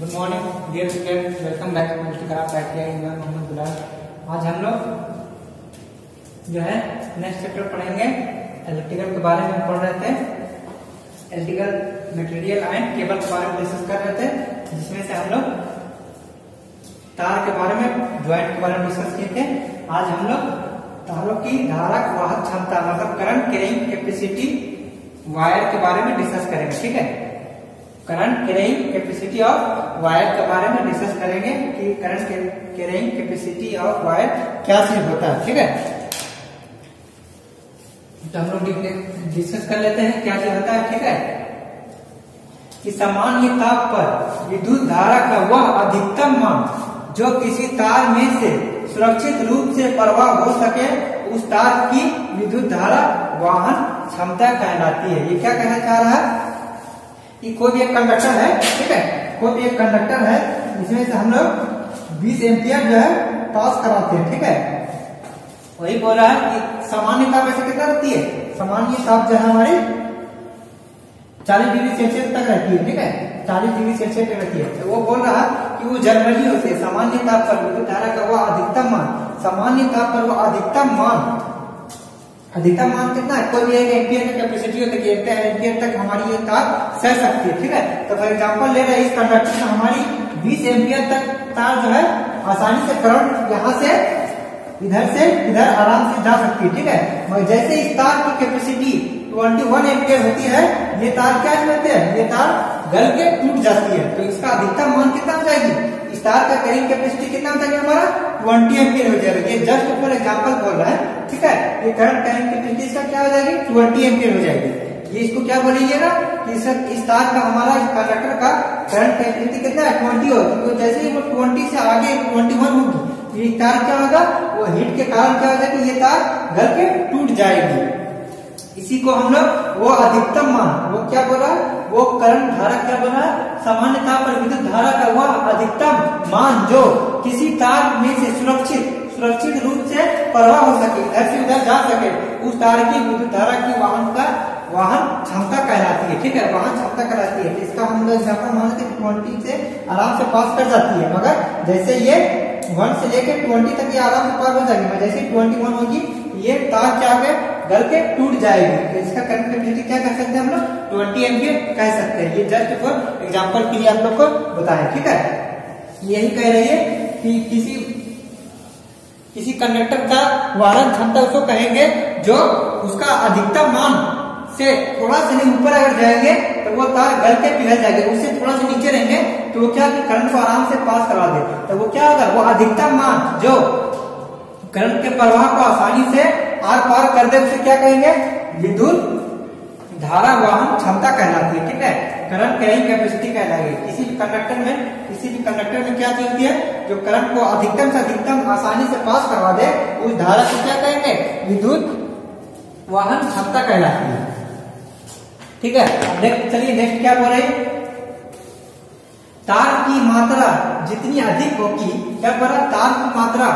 Good morning dear student welcome back to Multicraft ITI मैं मोहम्मद गुलाल आज हम लोग जो है नेक्स्ट चैप्टर पढ़ेंगे इलेक्ट्रिकल के बारे में पढ़ रहे थे। इलेक्ट्रिकल मटेरियल एंड केबल के बारे में डिस्कस कर रहे थे, जिसमें से हम लोग तार के बारे में ज्वाइंट के बारे में डिस्कस किए थे। आज हम लोग तारों की धारक वाहक क्षमता मतलब करंट कैरिंग कैपेसिटी वायर के बारे में डिस्कस करेंगे, ठीक है? Current carrying capacity of wire के बारे में डिस्कस करेंगे कि current carrying capacity of wire क्या चीज़ होता है, ठीक है? तो हम लोग डिस्कस कर लेते हैं क्या चीज़ होता है, ठीक है? कि सामान्य ताप पर विद्युत धारा का वह अधिकतम मान जो किसी तार में से सुरक्षित रूप से प्रवाह हो सके, उस तार की विद्युत धारा वाहन क्षमता कहलाती है। ये क्या कहना चाह रहा है? कि कोई भी एक कंडक्टर है, ठीक है? कोई भी एक कंडक्टर है, इसमें से हम लोग 20 एम्पियर जो है पास कराते हैं, ठीक है? वही बोल है कि सामान्य ताप ऐसे कितना रहती है? सामान्य ताप जो है हमारी 40 डिग्री सेल्सियस तक रहती है, ठीक है? 40 डिग्री सेल्सियस तक रहती है। तो वो बोल रहा है कि वो जनरली होते सामान्य ताप पर विद्युत धारा का वह अधिकतम मान, सामान्य ताप पर वह अधिकतम मान अधिकतम मान कितना है कोई भी एक एम्पियर की कैपेसिटी होती है एक एम्पियर तक हमारी ये तार सह सकती है। ठीक है? तो फॉर एग्जांपल ले रहे इस कंडक्टर में हमारी 20 एम्पियर तक तार जो है, आसानी से करंट यहाँ से, इधर से, इधर आराम से जा सकती है। ठीक है? मगर जैसे इस तार की कैपेसिटी 21 एम्पियर होती है, ये तार क्या होते हैं? ये तार गल के टूट जाती है। तो इसका अधिकतम मान कितना हो जाएगी? इस तार का करिंग कैपेसिटी कितना हो जाएगा हमारा? 20 एम्पियर हो जाएगा। ये जस्ट फॉर एग्जांपल बोल रहा है ठीक है? ये करंट करिंग कैपेसिटी इसका क्या हो जाएगी? 20 एम्पियर हो जाएगी। ये इसको क्या बोलिएगा कि इस, इस तार का हमारा इस कंडक्टर का करंट कैपेसिटी कितना है? ट्वेंटी होगी। तो जैसे ही वो ट्वेंटी से आगे ट्वेंटी वन होगी ये तार क्या होगा? वो हीट के कारण क्या हो जाएगा? ये तार घर के टूट जाएगी। इसी को हम लोग वो अधिकतम मान वो क्या बोल? है वो करंट धारा क्या है सामान्य ताप पर विद्युत धारा का वह अधिकतम मान जो किसी तार में से सुरक्षित सुरक्षित रूप से प्रवाह हो सके इधर से उधर जा सके, उस तार की विद्युत धारा की वाहन का, वाहन क्षमता कहलाती है। ठीक है? वाहन क्षमता कहलाती है। इसका हम लोग एग्ज़ाम्पल मानते ट्वेंटी से आराम से पास कर जाती है। मगर जैसे ये वन से लेकर ट्वेंटी तक ये आराम से पार हो जाएगी। जैसे ट्वेंटी वन होगी ये तार क्या हो? गल के टूट जाएगी। तो इसका कैपेसिटी क्या कह सकते हैं हम लोग? ट्वेंटी एम्पियर कह सकते हैं। ये जस्ट फॉर एग्ज़ाम्पल के लिए आप लोग को बताएँ, ठीक है? यही कह रही है कि किसी किसी कंडक्टर का वाहन क्षमता उसको कहेंगे जो उसका अधिकतम मान से थोड़ा सा नहीं ऊपर अगर जाएँगे तो वो तार गल के पिघल जाएँगे। उससे थोड़ा सा नीचे रहेंगे तो वो क्या करंट को आराम से पास करा दे तो वो क्या होगा? वो अधिकतम मान जो करंट के प्रवाह को आसानी से आर पार कर दे, उसे क्या कहेंगे? विद्युत धारा वाहन क्षमता कहलाती है, ठीक है? करंट कैरिंग कैपेसिटी कहलाएगी। किसी भी कंडक्टर में किसी भी कंडक्टर में क्या चलती है? जो करंट को अधिकतम से अधिकतम आसानी से पास करवा दे, उस धारा को क्या कहेंगे? विद्युत वाहन क्षमता कहलाती है। ठीक है? नेक्स्ट चलिए नेक्स्ट क्या बोल रहे तार की मात्रा जितनी अधिक होगी क्या बोल तार की मात्रा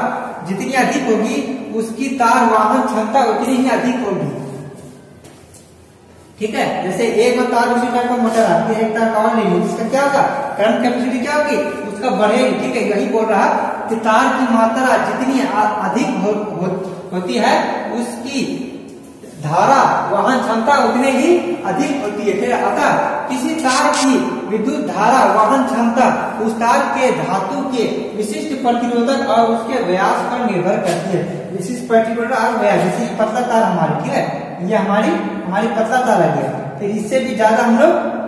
जितनी अधिक होगी उसकी तार वाहन क्षमता उतनी ही अधिक होगी। ठीक है? जैसे एक तार उसी टाइप का मोटर आती है एक तार और ले ली इसका क्या होगा? करंट कैपेसिटी क्या होगी? उसका बढ़ेगी ठीक है? यही बोल रहा कि तार की मात्रा जितनी अधिक हो, हो, होती है उसकी धारा वाहन क्षमता उतनी ही अधिक होती है। फिर अतः किसी तार की विद्युत धारा वाहन क्षमता उस तार के धातु के विशिष्ट प्रतिरोधक और उसके व्यास पर निर्भर करती है। विशिष्ट प्रतिरोधक और व्यास, जैसे पतला तार हमारी, ठीक है? ये हमारी हमारी पतला तार है फिर इससे भी ज़्यादा हम लोग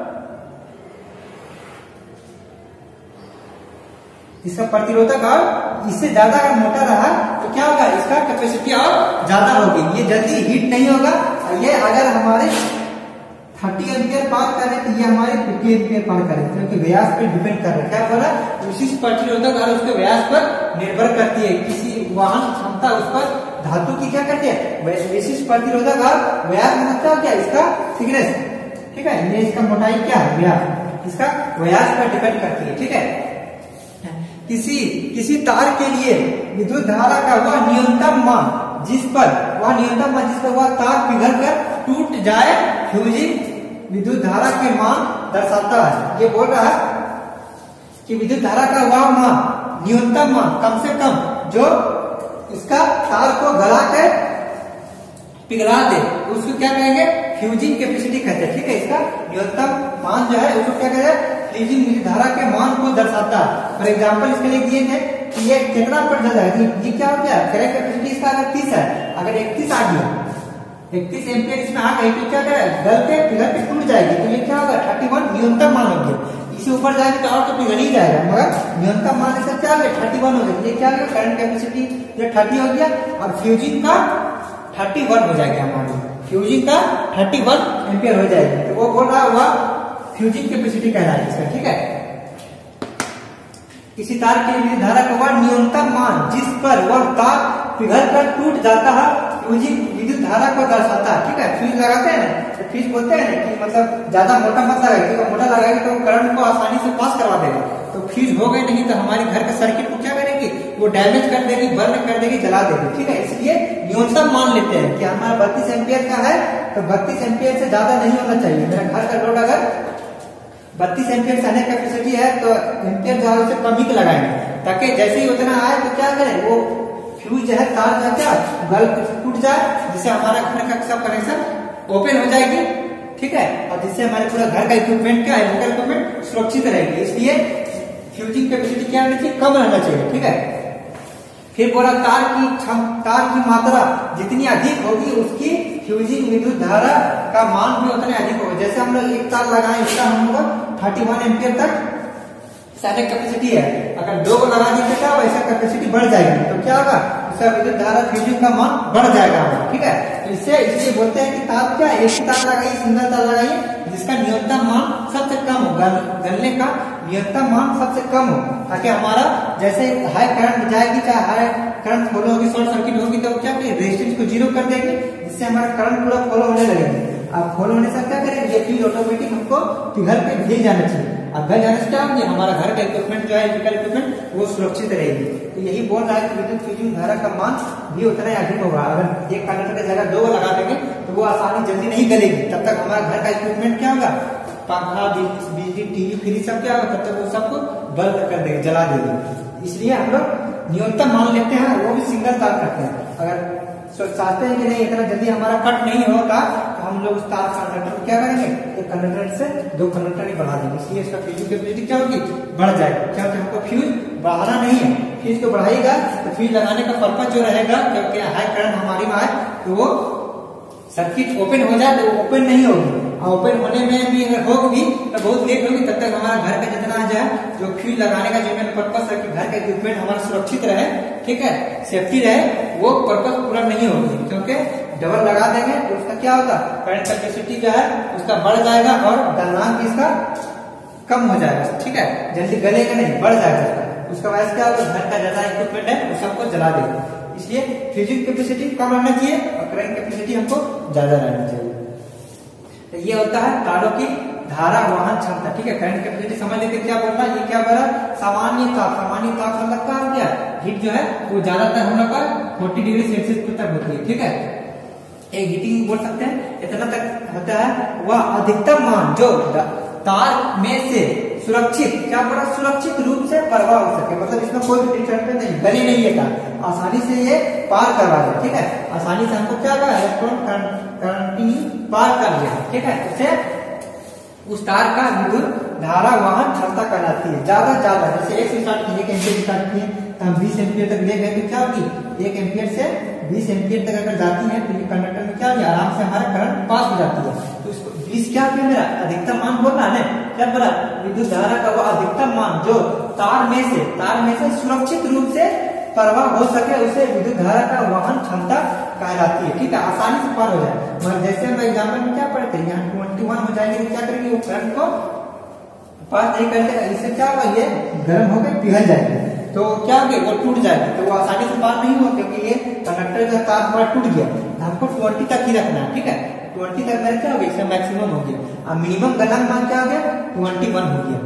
इसका प्रतिरोधक और इससे ज़्यादा अगर मोटा रहा तो क्या होगा? इसका कैपेसिटी और ज़्यादा होगी। ये जल्दी हीट नहीं होगा। ये अगर हमारे 30 एम्पियर पार करे तो ये हमारे 50 एम्पियर पार करे। क्योंकि व्यास पर डिपेंड कर रहा है। क्या बोला विशिष्ट प्रतिरोधक और उसके व्यास पर निर्भर करती है। किसी वाहन क्षमता उस पर धातु की क्या करती है? विशिष्ट प्रतिरोधक और व्यास मतलब क्या इसका थिकनेस ठीक है? ये इसका मोटाई क्या है? व्यास। इसका व्यास पर डिपेंड करती है। ठीक है? किसी किसी तार के लिए विद्युत धारा का वह न्यूनतम मान जिस पर वह न्यूनतम मान जिस पर वह तार पिघल कर टूट जाए फ्यूजिंग विद्युत धारा के मान दर्शाता है। ये बोल रहा है कि विद्युत धारा का वह मान न्यूनतम मान कम से कम, जो इसका तार को गला के पिघला दे, उसको क्या कहेंगे? फ्यूजिंग कैपेसिटी कहते हैं। ठीक है, इसका न्यूनतम मान जो है, उसको क्या कहते हैं फ्यूजिंग विद्युत धारा के मान को दर्शाता है। फॉर एग्ज़ाम्पल इसके लिए दिए थे कि ये कितना पर जाएगा ये क्या हो गया? करेक्ट कैपेसिटी इसका अगर तीस है, अगर इकतीस आ गया इकतीस एम्पियर इसमें आ गई तो क्या करेगा गल के पिघल के टूट जाएगी। तो ये क्या होगा? थर्टी वन न्यूनतम मान हो गया इसे ऊपर जाएगी तो और तो पिघल ही जाएगा, मगर न्यूनतम मान इसका क्या हो गया थर्टी वन हो गया। ये क्या हो गया? करंट कैपेसिटी जो थर्टी हो गया, और फ्यूजिंग का थर्टी वन हो जाएगा हमारे फ्यूजिंग का थर्टी वन एम्पियर हो जाएगी। तो वो बोल रहा हुआ फ्यूजिंग कैपेसिटी कहला है इसका, ठीक है? किसी तार के लिए धारा का वह न्यूनतम मान, जिस पर वह तार पिघल कर टूट जाता है। धारा को दर्शाता है, ठीक है? फ्यूज लगाते हैं। ना तो फ्यूज बोलते हैं कि मतलब ज़्यादा मोटा मत लगाएगी क्योंकि मोटा लगाएगी तो करंट को आसानी से पास करवा देगा। तो फ्यूज हो गए नहीं तो हमारे घर के सर्किट को क्या करेगी? वो डैमेज कर देगी बर्न कर देगी, जला देगी, ठीक है? इसलिए न्यूनतम मान लेते हैं कि हमारा बत्तीस एम्पियर का है तो बत्तीस एम्पियर से ज़्यादा नहीं होना चाहिए। मेरा घर का लोड अगर बत्तीस एम्पियर अनेक कैपेसिटी है तो एम्पियर जो है कम ही लगाएँगे। ताकि जैसे ही उतना आए तो क्या करें? वो फ्यूज जो है तार है क्या गल टूट जाए जिससे हमारा घर का सब कनेक्शन ओपन हो जाएगी, ठीक है? और जिससे हमारे पूरा घर का इक्विपमेंट क्या है इलेक्ट्रिकल इक्विपमेंट सुरक्षित रहेगी। इसलिए फ्यूजिंग कैपेसिटी क्या रहना चाहिए? कम रहना चाहिए, ठीक है? फिर बोला, तार की तार की मात्रा जितनी अधिक होगी, उसकी फ्यूजिंग विद्युत धारा का मान भी उतने अधिक होगा। जैसे हम लोग एक तार लगाए इसका हम लोग थर्टी वन एम्पियर तक सारे कैपेसिटी है। अगर दो को लगा देते क्या वैसा कैपेसिटी बढ़ जाएगी। तो क्या होगा? उसका विद्युत धारा फ्यूजिंग का मान बढ़ जाएगा। ठीक है? तो इससे इसलिए बोलते हैं कि तार क्या? एक तार लगाइए सिंगल तार लगाइए, जिसका न्यूनतम मान सबसे कम हो। गलने का न्यूनतम मान सबसे कम हो। ताकि हमारा जैसे हाई करंट जाएगी चाहे हाई करंट फॉलो होगी शॉर्ट सर्किट होगी तो क्या रेजिस्टेंस को ज़ीरो कर देगी, जिससे हमारा करंट पूरा फॉलो होने लगेगा। अब फॉलो होने से क्या करेंगे? ये फ्यूज ऑटोमेटिक हमको पिघल पे भेज जाना चाहिए। अब घर जाने से क्या होगी हमारा घर का इक्विपमेंट जो है इलेक्ट्रिकल इक्विपमेंट वो सुरक्षित रहेगी। तो यही बोल रहा है कि विद्युत फ्यूजिंग धारा का मान भी उतना ही अधिक होगा। अगर एक कंडक्टर की जगह दो लगा देंगे तो वो आसानी जल्दी नहीं गलेगी। तब तक हमारा घर का इक्विपमेंट क्या होगा? पंखा, बिजली टीवी फ्रिज सब क्या होगा? तब तक वो सबको बंद कर देगी, जला देगी। इसलिए हम लोग न्यूनतम मान लेते हैं, वो भी सिंगल तार करते हैं। अगर चाहते हैं कि नहीं, इतना जल्दी हमारा कट नहीं होगा हम लोग उस तार कंडक्टर क्या करेंगे? एक कंडक्टर से दो कंडक्टर ही बढ़ा देंगे। इसलिए इसका फ्यूज कैपेसिटी क्या होगी? बढ़ जाएगी। क्या होता है हमको फ्यूज बढ़ाना नहीं है। फ्यूज को बढ़ाएगा तो फ्यूज लगाने का पर्पज जो रहेगा क्योंकि हाई करंट हमारी में आए तो वो सर्किट ओपन हो जाए तो ओपन नहीं होगी। ओपन होने में भी अगर होगी तो बहुत लेट होगी, तब तक हमारा घर का जितना जो है, जो फ्यूज लगाने का जो मेन पर्पज है कि घर का इक्विपमेंट हमारा सुरक्षित रहे, ठीक है? सेफ्टी रहे, वो पर्पज पूरा नहीं होगी, क्योंकि डबल लगा देंगे तो उसका क्या होगा करंट कैपेसिटी जो है, उसका बढ़ जाएगा और गलनांक इसका कम हो जाएगा, ठीक है? जल्दी गलेगा नहीं, बढ़ जाएगा। उसका वजह क्या होगा? घर का ज़्यादा इक्विपमेंट है, वो सबको जला देगा। इसलिए फ्यूजिंग कैपेसिटी कम रहना चाहिए और करंट कैपेसिटी हमको ज़्यादा रहना चाहिए। तो ये होता है तारों की धारा, वाहन क्षमता, ठीक है? करंट कैपेसिटी समझ लेते क्या बोल रहा है? ये क्या बोल रहा है? सामान्य ताप सामान्य ताप मतलब क्या हीट जो है, वो ज़्यादातर होने पर फोर्टी डिग्री सेल्सियस तक होती है, ठीक है? एक हीटिंग बोल सकते हैं। इतना तक होता है, वह अधिकतम मान, जो तार में से सुरक्षित, क्या बोला? सुरक्षित रूप से परवाह हो सके। मतलब इसमें कोई भी डिस्टर्बेंस नहीं, गली नहीं है तार। आसानी से ये पार करवा दे, ठीक है? आसानी से हमको क्या करा? इलेक्ट्रॉन कंटिन्यू पार कर लिया, ठीक है? उसे उस तार का विद्युत धारा वाहन क्षमता कहलाती है। ज़्यादा ज़्यादा, जैसे एक से स्टार्ट की एक एम्पियर स्टार्ट किए तो बीस एम्पियर तक ले गए तो क्या होगी? एक एम्पियर से बीस एम्पियर तक अगर जाती है तो ये कंडक्टर में क्या होगी आराम से हमारा करंट पास हो जाती है। तो इसको बीस क्या किया मेरा? अधिकतम मान बोल रहा है क्या बोला? विद्युत धारा का वो अधिकतम मान, जो तार में से, तार में से सुरक्षित रूप से प्रवाह हो सके, उसे विद्युत धारा का वाहन क्षमता कहलाती है। ठीक है? आसानी से पार हो जाए। मगर जैसे हम एग्ज़ाम्पल में क्या पढ़ते हैं? यहाँ ट्वेंटी वन हो जाएँगे तो क्या करेंगे? वो करंट को पास नहीं करते इससे क्या होगा? ये गर्म होकर पिघल जाएगी। तो क्या होगा? वो टूट जाएगा। तो वो आसानी से पार नहीं होगा, क्योंकि ये कंडक्टर का तार पूरा टूट गया। हमको ट्वेंटी तक ही रखना है, ठीक है? ट्वेंटी तक मेरा क्या हो गया मैक्सिमम हो गया। अब मिनिमम गलनांक मान क्या हो गया ट्वेंटी वन हो गया।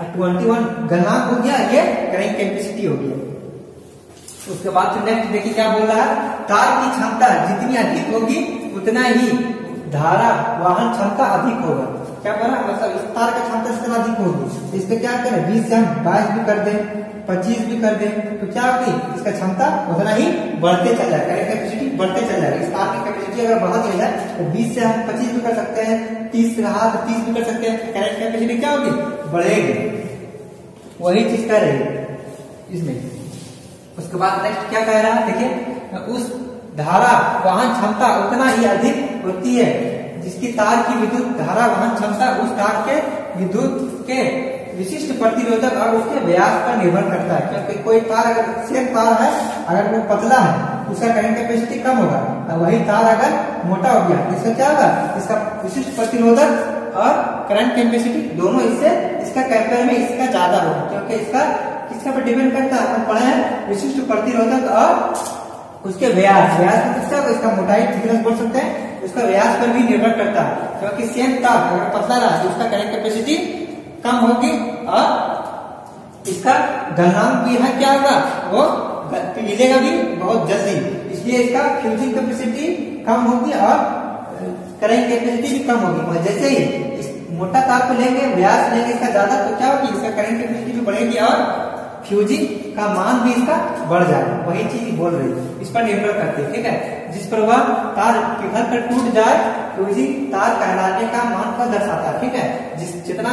और ट्वेंटी वन गलनांक हो गया, ये करंट कैपेसिटी हो गया। उसके बाद फिर नेक्स्ट देखिए क्या बोल रहा है? तार की क्षमता जितनी अधिक होगी, उतना ही धारा वाहन क्षमता अधिक होगा। क्या बोला मतलब इस तार का क्षमता जितना अधिक होगी इस पे क्या करें? बीस से हम बाईस भी कर दें, पच्चीस भी कर दें तो क्या होगी? इसका क्षमता उतना ही बढ़ते चल जाएगा। कैपेसिटी बढ़ते चल जाएगा। इस तार की कैपेसिटी अगर बढ़त हो जाए तो बीस से हम पच्चीस भी कर सकते हैं, तीस रहा तो तीस भी कर सकते हैं। करंट कैपेसिटी क्या होगी? बढ़ेगी। वही चीज़ कह रही इसमें उसके बाद नेक्स्ट क्या कह रहा है? देखिए, उस धारा, वाहन क्षमता उतना ही अधिक होती है। जिसकी तार की विद्युत धारा वाहन क्षमता उस तार के विद्युत के विशिष्ट प्रतिरोधक और उसके व्यास पर निर्भर करता है। क्योंकि कोई तार अगर सेम तार है, अगर वो पतला है उसका करंट कैपेसिटी कम होगा। और वही तार अगर मोटा हो गया, इसका क्या होगा? इसका विशिष्ट प्रतिरोधक और करंट कैपेसिटी दोनों इससे, इसका कंपेयर में इसका ज़्यादा होगा। क्योंकि इसका किसके पर डिपेंड करता है? अपन पढ़े हैं, विशिष्ट प्रतिरोधक और उसके व्यास व्यास में किसका, इसका मोटाई थिकनेस बोल सकते हैं? उसका व्यास पर भी निर्भर करता है। क्योंकि सेम तार अगर पतला रहा तो उसका करंट कैपेसिटी कम होगी और इसका गलनांक भी है क्या होगा? वो पिघलेगा भी बहुत जल्दी। इसलिए इसका फ्यूजिंग कैपेसिटी कम होगी और करंट कैपेसिटी भी कम होगी। जैसे ही मोटा ताप को लेंगे, व्यास लेंगे इसका ज़्यादा तो क्या होगी? इसका करंट कैपेसिटी भी बढ़ेगी और फ्यूजिंग का मान भी इसका बढ़ जाएगा वही चीज़ बोल रही है। इस पर निर्भर करती है, ठीक है? जिस पर वह तार पिघल कर टूट जाए फ्यूजिंग तार कहलाने का मान को दर्शाता है, ठीक है? जिस जितना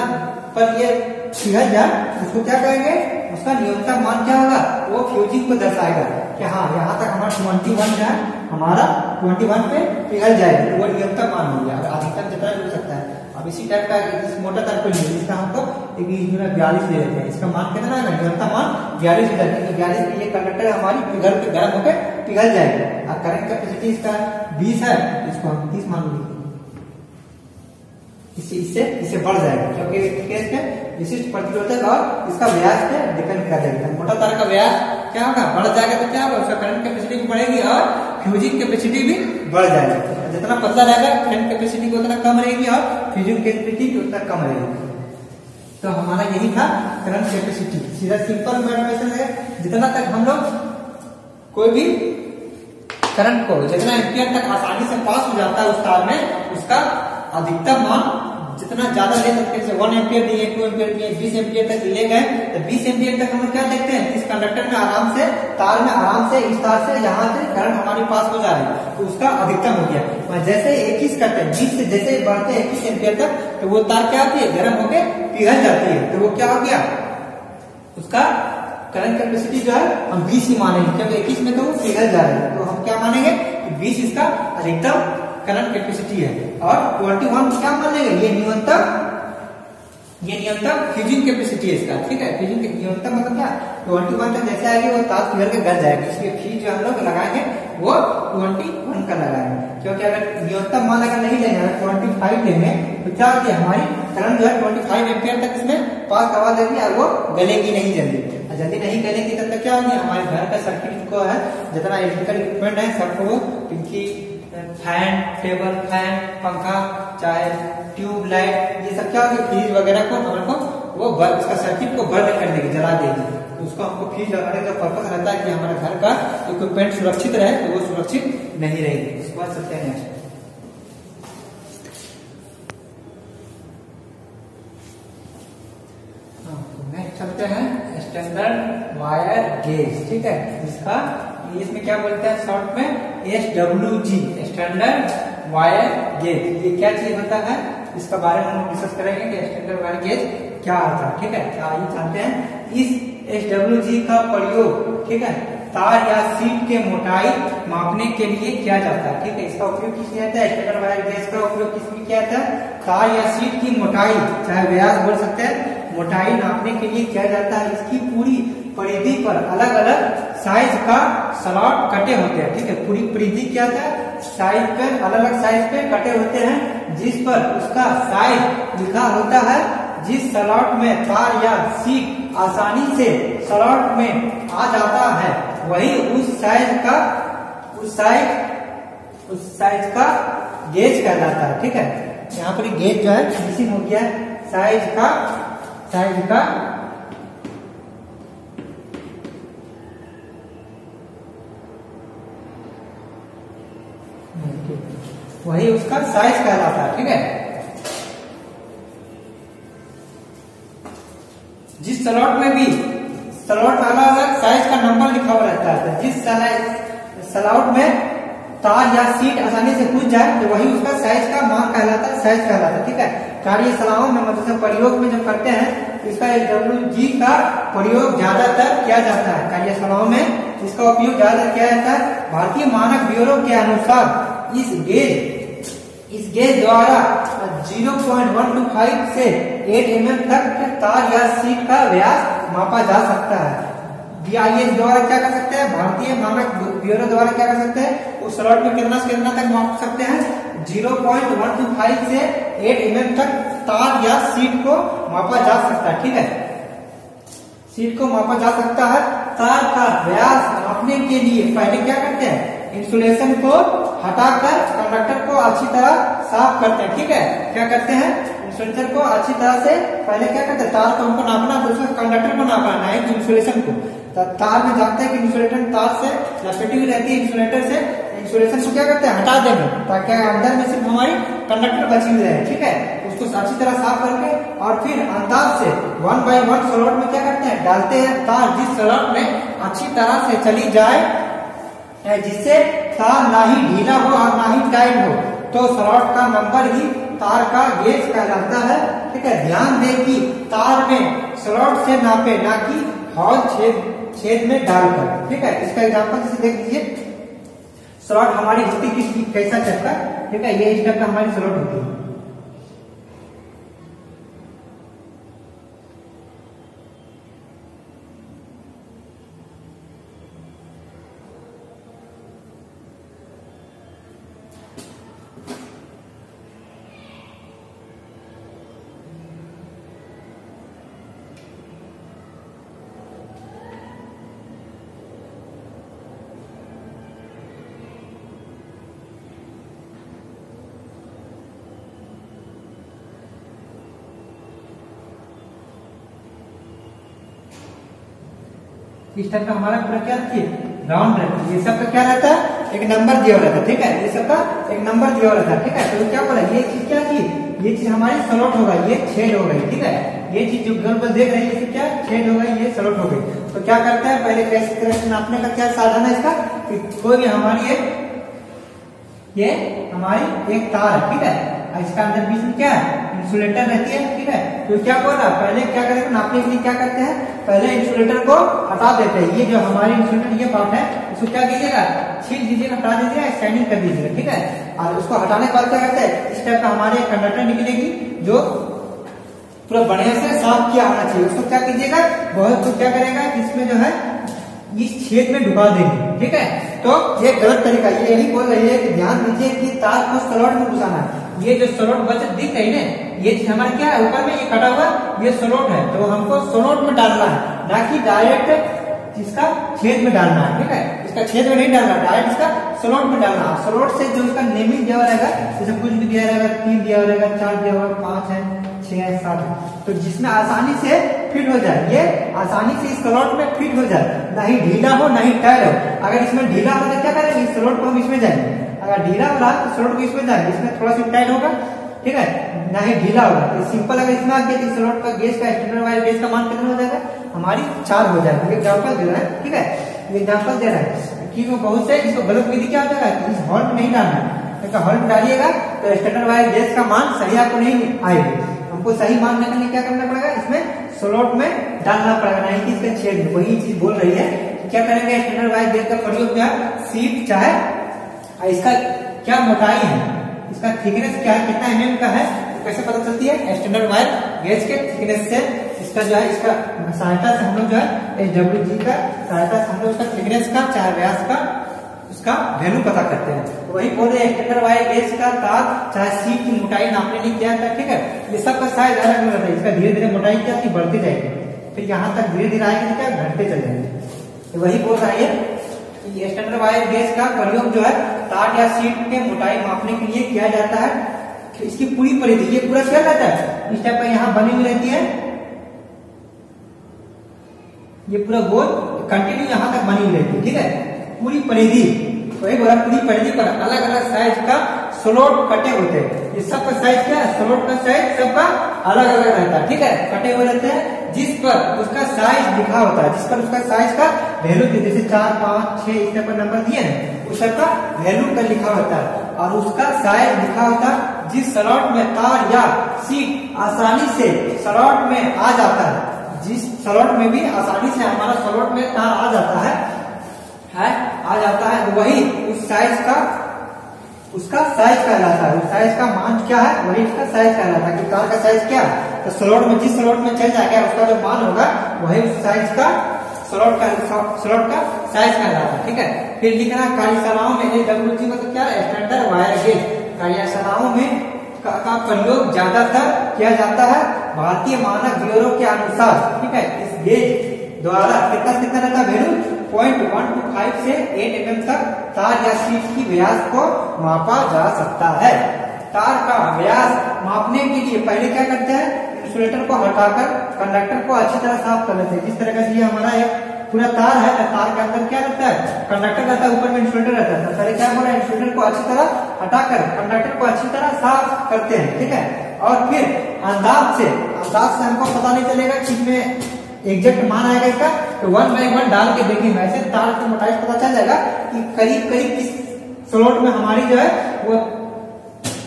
पर ये पिघल जाए, उसको क्या कहेंगे? उसका न्यूनतम मान क्या होगा? वो फ्यूजी को दर्शाएगा कि हाँ यहाँ तक हमारा ट्वेंटी वन जाए, हमारा ट्वेंटी वन पे पिघल जाएगा। तो वो न्यूनतम मान हो गया। अधिकतम जितना मिल सकता है। अब इसी टाइप का इस मोटा तार को इसका हमको एक बयालीस ले लेते हैं। इसका मान कितना है न्यूनतम मान बयालीस हो। जाएगा बयालीस में ये कंडक्टर हमारी पिघल के गर्म होकर पिघल जाएगा। और करंट कैपेसिटी इसका बीस है इसको हम तीस मान लेंगे इससे इससे इससे बढ़ जाएगा। क्योंकि केस पे विशिष्ट प्रतिरोधक और इसका व्यास पे डिपेंड कर जाएगा। मोटा तार का व्यास क्या होगा? बढ़ जाएगा तो क्या होगा? उसका करंट कैपेसिटी भी बढ़ेगी और फ्यूजिंग कैपेसिटी भी बढ़ जाएगा। जितना पतला रहेगा करंट कैपेसिटी भी उतना कम रहेगी और फ्यूजन कैपेसिटी उतना कम रहेगी। तो हमारा यही था करंट कैपेसिटी सीधा सिंपल क्वेश्चन है। जितना तक हम लोग कोई भी करंट को जितना एम्पियर तक आसानी से पास हो जाता है उस तार में, उसका अधिकतम मान जितना ज़्यादा ले सकते हैं वन एम्पियर दिए टू एम्पियर दिए, बीस एम्पियर तक ले गए तो बीस एम्पियर तक हम क्या देखते हैं? इस कंडक्टर में आराम से, तार में आराम से, इस तार से यहाँ से करंट हमारे पास हो जा रहा है तो उसका अधिकतम हो गया। जैसे इक्कीस करते हैं बीस से जैसे बढ़ते हैं, इक्कीस एम्पियर तक तो वो तार क्या होती है? गर्म होकर पिघल जाती है तो वो क्या हो गया? उसका करंट कैपेसिटी जो है, हम बीस ही मानेंगे, क्योंकि इक्कीस में तो वो पिघल जा रहा है तो हम क्या मानेंगे? बीस इसका अधिकतम करंट कैपेसिटी है। और 21 क्या मान लेंगे? ये न्यूनतम ये न्यूनतम फ्यूजिंग कैपेसिटी है इसका, ठीक है? फ्यूजिंग न्यूनतम मतलब क्या? 21 तक जैसे आएगी, वो तार पिघल के गल जाएगी। इसलिए फ्यूज जो हम लोग लगाएँगे, वो 21 का लगाएँगे। क्योंकि अगर न्यूनतम मान अगर नहीं लेंगे, अगर 25 लेंगे तो क्या होगी? हमारी करंट जो है 25 एम्पियर तक इसमें पास करवा देगी और वो गलेगी नहीं जल्दी। जल्दी नहीं गलेगी तब तक क्या होगी? हमारे घर का सर्किट को है, जितना इलेक्ट्रिकल इक्विपमेंट है सबको पिंकी फ़ैन, टेबल, फ़ैन, पंखा, चाहे ट्यूब लाइट ये सब क्या होगा फ्रीज वगैरह को हमारे को, वो बल्ब इसका सर्किट को बंद कर देगी जला देगी तो उसको हमको फ्रीज लगाने का पर्पज रहता है कि हमारे घर का इक्विपमेंट सुरक्षित रहे तो वो सुरक्षित नहीं रहेगी। उसके बाद चलते हैं। चलते हैं स्टैंडर्ड वायर गेज ठीक है? इसका, इसमें क्या बोलते हैं शॉर्ट में? S W G standard wire gauge ये क्या चीज़ होता है? इसका बारे में हम डिस्कस करेंगे कि स्टैंडर्ड वायर गेज क्या होता है, ठीक है? आइए जानते हैं। इस एस डब्ल्यू जी का प्रयोग, ठीक है, तार या सीट के मोटाई मापने के लिए किया जाता है, ठीक है? इसका उपयोग किस लिए जाता है? स्टैंडर्ड वायर गेज का उपयोग किस लिए किया जाता है? तार या सीट की मोटाई, चाहे व्यास बोल सकते हैं, मोटाई नापने के लिए किया जाता है। इसकी पूरी परिधि पर अलग अलग साइज़ का स्लॉट कटे होते हैं, ठीक है? पूरी परिधि क्या था साइज़ पे अलग अलग साइज़ पे कटे होते हैं, जिस पर उसका साइज़ लिखा होता है, जिस स्लॉट में तार या सीट आसानी से स्लॉट में आ जाता है, वही उस साइज़ का, उस साइज़ उस साइज़ का गेज कहलाता है, ठीक है? यहाँ पर गेज जो है हो गया साइज़ का साइज़ का वही उसका साइज़ कहलाता है, ठीक है? जिस स्लॉट में भी स्लॉट अलग साइज़ का नंबर लिखा हुआ रहता है जिस स्लॉट में तार या सीट आसानी से पूछ जाए तो वही उसका साइज़ का मान कहलाता है साइज़ कहलाता है, ठीक है? कार्यशालाओं में मतलब प्रयोग में जब करते हैं तो इसका डब्ल्यू जी का प्रयोग ज़्यादातर किया जाता है। कार्यशालाओं में इसका उपयोग ज़्यादातर किया जाता है। भारतीय मानक ब्यूरो के अनुसार इस गेज इस गेज द्वारा 0.125 से 8 एम mm तक के तार या सीट का व्यास मापा जा सकता है। बीआईएस द्वारा क्या कर सकते हैं? भारतीय मानक ब्यूरो द्वारा क्या कर सकते हैं? उस स्लॉट में कितना से कितना तक माप सकते हैं? 0.125 से 8 एम mm तक तार या सीट को मापा जा सकता है, ठीक है? सीट को मापा जा सकता है। तार का व्यास मापने के लिए पहले क्या करते हैं? इंसुलेशन को हटाकर कंडक्टर को अच्छी तरह साफ़ करते हैं, ठीक है? क्या करते हैं? इंसुलेटर को अच्छी तरह से पहले क्या करते हैं? तार को हमको नापना तो उसका कंडक्टर को नापना है इंसुलेशन को। तो तार में जानते हैं कि इंसुलेटर तार से लपेटी हुई रहती है इंसुलेटर से इंसुलेशन को क्या करते हैं? हटा देंगे, ताकि अंदर में सिर्फ़ हमारी कंडक्टर बची हुई रहे, ठीक है? उसको अच्छी तरह साफ़ करके और फिर अंदाज से वन बाय वन स्लॉट में क्या करते हैं? डालते हैं तार, जिस स्लॉट में अच्छी तरह से चली जाए, जिससे तार ना ही ढीला हो और ना ही टाइट हो। तो स्लॉट का नंबर ही तार का गेज कहलाता है। ठीक है, ध्यान दे कि तार में स्लॉट से नापे, ना कि हॉल छेद छेद में डालकर। ठीक है, इसका एग्ज़ाम्पल जैसे देख लीजिए। स्लॉट हमारी होती किस कैसा है ठीक है, ये का हमारी स्लॉट होती है। इस टाइप का हमारा पूरा क्या रखिए राउंड रखिए ये सब का क्या रहता है? एक नंबर दिया रहता है, ठीक है? ये सब का एक नंबर दिया रहता है, ठीक है? तो क्या बोला? ये चीज़ क्या थी? ये चीज़ हमारी सलोट होगा ये छेद हो गई, ठीक है? ये चीज़ जो घर पर देख रहे हैं क्या? छेद हो गई, ये सलोट हो गई। तो क्या करता है? पहले कैसे तरह नापने का क्या साधन है इसका? कोई भी हमारी एक ये हमारी एक तार है, ठीक है? इसका अंदर बीच में क्या है? इंसुलेटर रहती है, ठीक है? तो क्या बोल पहले क्या करेंगे नापने के लिए क्या करते हैं? पहले इंसुलेटर को हटा देते हैं। ये जो हमारी इंसुलेटर ये पार्ट है, इसको क्या कीजिएगा छील दीजिएगा हटा दीजिएगा स्टैंडिंग कर दीजिएगा ठीक है? और उसको हटाने के बाद क्या करते हैं? इस टाइप का हमारे कंडक्टर निकलेगी, जो पूरा बढ़िया से साफ़ किया होना चाहिए। उसको क्या कीजिएगा? बहुत तो क्या करेगा इसमें जो है, इस छेद में डुबा देंगे, ठीक है? तो ये गलत तरीका, ये यही बोल रही है कि ध्यान दीजिए कि तार को स्लॉट में घुसाना है। ये जो स्लॉट बचत दिख रही है ये हमारे क्या है? ऊपर में ये कटा हुआ, ये स्लॉट है तो हमको स्लॉट में डालना है, ना कि डायरेक्ट इसका छेद में डालना है, ठीक है? इसका छेद में नहीं डालना डायरेक्ट इसका स्लॉट में डालना स्लॉट से जो इसका नेमिंग दिया रहेगा, जैसे कुछ भी दिया रहेगा, तीन दिया रहेगा, चार दिया होगा पाँच है। छह सात तो जिसमें आसानी से फिट हो जाए, ये आसानी से इस स्लॉट में फिट हो जाए। ना ही ढीला हो, ना ही टाइट हो। अगर इसमें ढीला हो तो क्या करेंगे इस स्लॉट को हम इसमें जाएँगे। अगर ढीला हो रहा तो स्लॉट को इसमें जाएँगे। इसमें थोड़ा सा टाइट होगा, ठीक है? ना ही ढीला होगा। तो सिंपल अगर इसमें आगे तो स्लॉट का गैस का स्टैंडर्ड वायर गैस का मान कितना हो जाएगा? हमारी चार हो जाएगा। एग्ज़ाम्पल दे रहा है, ठीक है? एग्ज़ाम्पल दे रहा है कि वो बहुत से इसको गलत विधि क्या हो जाएगा? इस हॉल में नहीं डालना है। तो हॉल में डालिएगा? तो स्टैंडर्ड वायर गैस का मान सही आपको नहीं आएगी। हमको सही मान लिए क्या करना पड़ेगा? इसमें स्लॉट में डालना पड़ेगा। नहीं कि इसके छेद, वही चीज़ बोल रही है। क्या करेंगे? स्टैंडर्ड वायर गैस का प्रयोग क्या? सीट चाहे इसका क्या मोटाई है? इसका थिकनेस क्या है? कितना एमएम का है? तो कैसे पता चलती है? स्टैंडर्ड वायर गेज के थिकनेस से इसका जो है, इसका सहायता से हम लोग जो है एच जी का सहायता से हम लोग थिकनेस का चाहे व्यास का उसका वैल्यू पता करते हैं। तो वही बोल रहे एक्सटेंडर वायर गेज का तार चाहे सीट की मोटाई नापने लिए क्या था ठीक है? ये सब का साइज़ अलग अलग है, इसका धीरे धीरे मोटाई क्या थी बढ़ती जाएगी। फिर यहाँ तक धीरे धीरे आएगी तो क्या? घटते चल जाएँगे। तो वही बोल रहा है ये स्टैंडर्ड वायर गेज का प्रयोग जो है तार या सीट के मोटाई मापने के लिए किया जाता है। इसकी पूरी परिधि, ये पूरा क्या रहता है। इस टाइप का यहाँ बनी हुई रहती है। ये पूरा गोल कंटिन्यू यहाँ तक बनी हुई रहती है, ठीक है? पूरी परिधि वही बोला पूरी परिधि पर अलग अलग साइज़ का स्लोट कटे होते हैं। ये सबका साइज़ क्या है? स्लोट का साइज़ सबका अलग अलग रहता है, ठीक है? कटे हुए रहते हैं, जिस पर उसका साइज़ लिखा होता है, जिस पर उसका साइज़ का वैल्यू जैसे चार, पाँच, छह, इस पर नंबर दिए हैं, उस सबका वैल्यू का लिखा होता है। और उसका साइज़ लिखा होता है, जिस स्लॉट में तार या सीट आसानी से स्लॉट में आ जाता है, जिस स्लॉट में भी आसानी से हमारा स्लॉट में तार आ जाता है है, आ जाता है, वही उस साइज़ का, उसका साइज़ कहलाता है। साइज़ का मान क्या है? वही उसका साइज़ कहलाता है। कार का साइज़ क्या? तो स्लॉट में, जिस स्लॉट में चल जाएगा, उसका जो मान होगा, वही उस साइज़ का स्लॉट का स्लॉट का साइज़ कहलाता है। ठीक है? फिर लिखना कार्यशालाओं में डब्ल्यू जी मतलब क्या स्टैंडर्ड वायर गेज कार्यशालाओं में का प्रयोग ज़्यादातर किया जाता है भारतीय मानक ब्यूरो के अनुसार। ठीक है? इस गेज द्वारा कितना कितना रहता है value point one two five से एट एम तक तार या शीट की व्यास को मापा जा सकता है। तार का व्यास मापने के लिए पहले क्या करते हैं? इंसुलेटर को हटाकर कंडक्टर को अच्छी तरह साफ़ कर लेते हैं। जिस तरह का ये हमारा एक पूरा तार है तो तार के अंदर क्या रहता है? कंडक्टर रहता है, ऊपर में इंसुलेटर रहता है। तो पहले क्या बोला? इंसुलेटर को अच्छी तरह हटाकर कंडक्टर को अच्छी तरह साफ़ करते हैं, ठीक है? और फिर अंदाज से अंदाज से हमको पता नहीं चलेगा कि इसमें एग्जैक्ट मान आएगा इसका तो वन बाई वन डाल के देखेंगे ऐसे तार की मोटाई पता चल जाएगा कि करीब करीब किस स्लोट में हमारी जो है, वो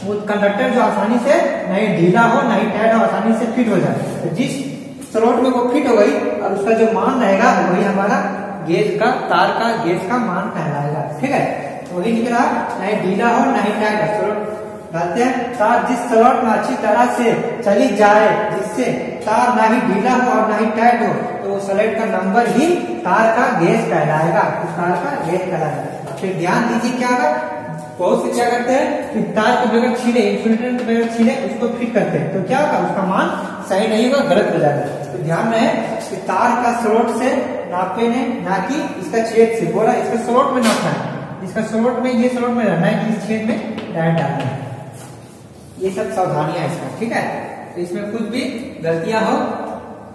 वो कंडक्टर जो आसानी से नहीं ढीला हो नहीं टाइट हो, आसानी से फिट हो जाए। तो जिस स्लोट में वो फिट हो गई, और उसका जो मान रहेगा, वही हमारा गेज का, तार का गेज का मान कहलाएगा। ठीक है? तो वही लिख रहा नहीं ढीला हो नहीं टाइट हो। स्लोट हैं, तार जिस स्लॉट में अच्छी तरह से चली जाए, जिससे तार ना ही ढीला हो और ना ही टाइट हो तो वो स्लेट का नंबर ही तार का गेज कहलाएगा। उस तार का गेज कहलाएगा। फिर ध्यान दीजिए क्या होगा। बहुत से क्या करते हैं कि तार के बगैर छीले इंसुलेटर के बगैर छीले, उसको फिट करते हैं। तो क्या होगा, उसका मान सही नहीं होगा, गलत हो जाएगा। तो ध्यान रहे कि तार का स्लोट से नापे ने, ना कि इसका छेद से। बोला, इसका स्लोट में नापना है। इसका स्लोट में, ये स्लोट में रहना है कि इस छेद में डायरेक्ट डालना है। ये सब सावधानियाँ इसका ठीक है? तो इसमें कुछ भी गलतियाँ हो,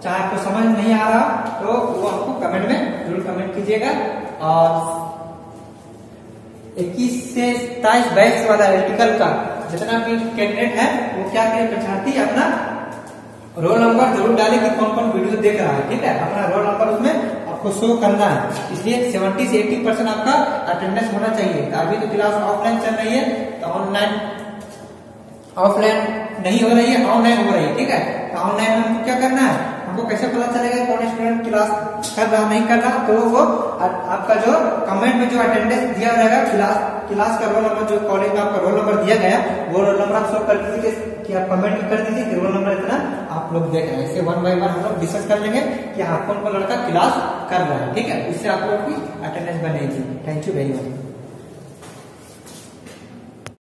चाहे आपको समझ नहीं आ रहा तो वो आपको कमेंट में ज़रूर कमेंट कीजिएगा। और इक्कीस से सताइस बैच वाला इलेक्ट्रिकल का जितना भी कैंडिडेट है, वो क्या करें पछाती अपना रोल नंबर ज़रूर डाले कि कौन कौन वीडियो देख रहा है, ठीक है? अपना रोल नंबर उसमें आपको शो करना है। इसलिए 70 से 80 परसेंट आपका अटेंडेंस होना चाहिए। अभी तो क्लास ऑफलाइन चल रही है तो ऑनलाइन ऑफलाइन नहीं हो रही है, ऑनलाइन हो रही है, ठीक है? तो ऑनलाइन में हमको क्या करना है? हमको कैसे पता चलेगा कौन स्टूडेंट क्लास कर रहा, नहीं कर रहा? तो वो आपका जो कमेंट में जो अटेंडेंस दिया रहेगा क्लास क्लास का रोल नंबर जो कॉलेज में आपका रोल नंबर दिया गया, वो रोल नंबर आप शो कर दीजिए, कि आप कमेंट कर दीजिए, कि रोल नंबर इतना आप लोग देख रहे हैं। इसे वन बाई वन हम लोग डिस्कस कर लेंगे कि हाँ कौन कौन लड़का क्लास कर रहा है, ठीक है? इससे आप लोग की अटेंडेंस बनेगी। Thank you very much